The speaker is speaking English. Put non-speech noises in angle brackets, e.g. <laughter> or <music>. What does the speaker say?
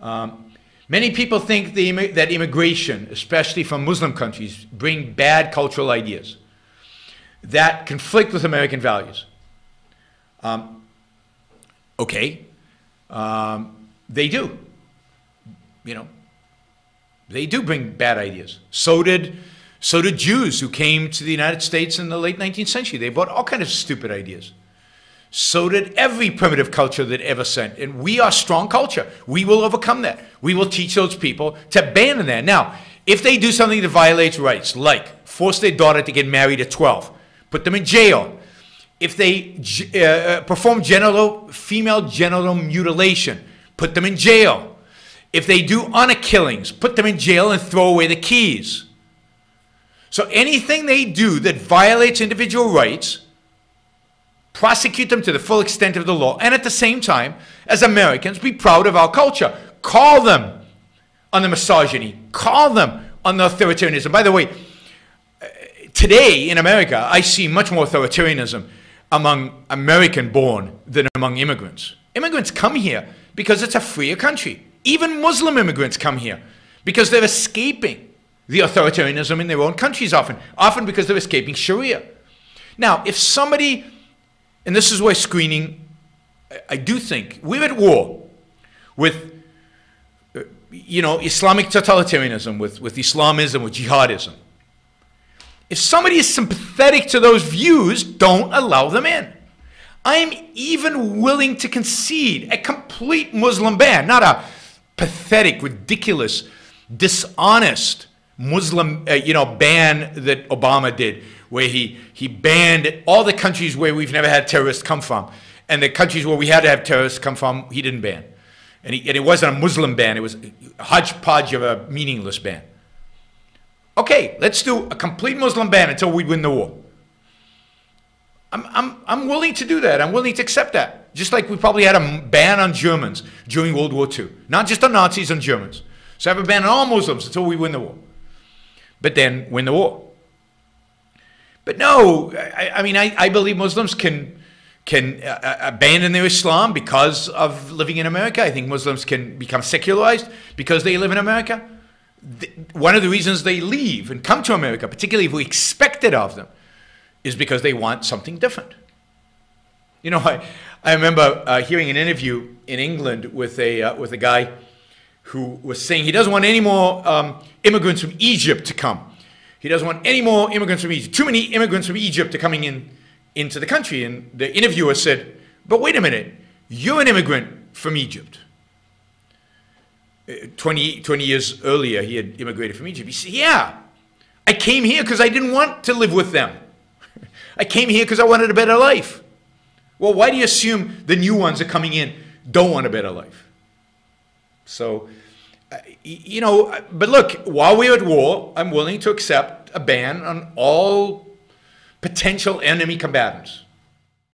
Um, many people think the, that immigration, especially from Muslim countries, bring bad cultural ideas that conflict with American values. Um, okay, um, they do. You know, they do bring bad ideas. So did, so did Jews who came to the United States in the late 19th century. They brought all kinds of stupid ideas. So did every primitive culture that ever sent. And we are strong culture. We will overcome that. We will teach those people to abandon that. Now, if they do something that violates rights, like force their daughter to get married at 12, put them in jail. If they uh, uh, perform genital, female genital mutilation, put them in jail. If they do honor killings, put them in jail and throw away the keys. So anything they do that violates individual rights, prosecute them to the full extent of the law, and at the same time, as Americans, be proud of our culture. Call them on the misogyny, call them on the authoritarianism. By the way, today in America, I see much more authoritarianism among American born than among immigrants. Immigrants come here because it's a freer country. Even Muslim immigrants come here because they're escaping the authoritarianism in their own countries often, often because they're escaping Sharia. Now, if somebody, and this is why screening, I do think we're at war with, uh, you know, Islamic totalitarianism, with, with Islamism, with jihadism. If somebody is sympathetic to those views, don't allow them in. I'm even willing to concede a complete Muslim ban, not a pathetic, ridiculous, dishonest Muslim, uh, you know, ban that Obama did, where he, he banned all the countries where we've never had terrorists come from. And the countries where we had to have terrorists come from, he didn't ban. And, he, and it wasn't a Muslim ban, it was a hodgepodge of a meaningless ban. Okay, let's do a complete Muslim ban until we win the war. I'm, I'm, I'm willing to do that. I'm willing to accept that. Just like we probably had a ban on Germans during World War II. Not just on Nazis, on Germans. So I have a ban on all Muslims until we win the war. But then win the war. But no, I, I mean, I, I believe Muslims can, can uh, uh abandon their Islam because of living in America. I think Muslims can become secularized because they live in America. The, one of the reasons they leave and come to America, particularly if we expect it of them, is because they want something different. You know, I, I remember uh, hearing an interview in England with a, uh, with a guy who was saying he doesn't want any more um, immigrants from Egypt to come. He doesn't want any more immigrants from Egypt. Too many immigrants from Egypt are coming in into the country. And the interviewer said, but wait a minute, you're an immigrant from Egypt. Uh, 20, 20 years earlier, he had immigrated from Egypt. He said, yeah, I came here because I didn't want to live with them. <laughs> I came here because I wanted a better life. Well, why do you assume the new ones are coming in don't want a better life? So, uh, you know, but look, while we're at war, I'm willing to accept a ban on all potential enemy combatants.